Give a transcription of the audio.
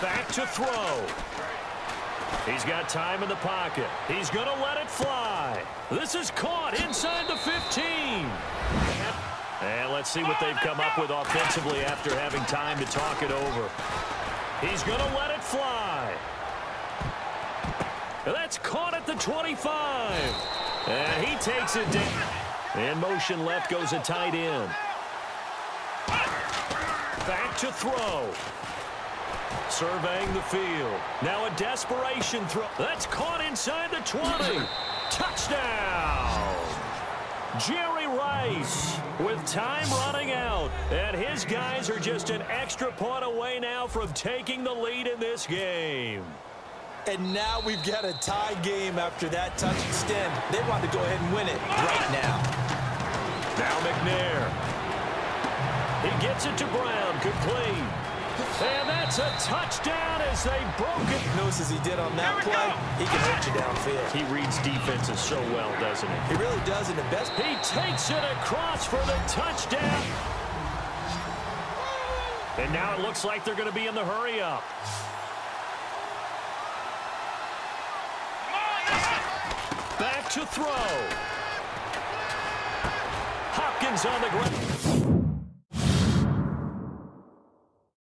Back to throw. He's got time in the pocket. He's going to let it fly. This is caught inside the 15. And let's see what they've come up with offensively after having time to talk it over. He's going to let it fly. That's caught at the 25. And he takes it down. In motion left goes a tight end. Back to throw. Surveying the field. Now a desperation throw. That's caught inside the 20. Touchdown. Jerry Rice with time running out. And his guys are just an extra point away now from taking the lead in this game. And now we've got a tie game after that touch extend. They want to go ahead and win it right now. Now McNair. He gets it to Brown. Complete. And that's a touchdown as they broke it. Notice as he did on that play, he can hit you downfield. He reads defenses so well, doesn't he? He really does in the best. He takes it across for the touchdown. And now it looks like they're going to be in the hurry up. Back to throw. Hopkins on the ground.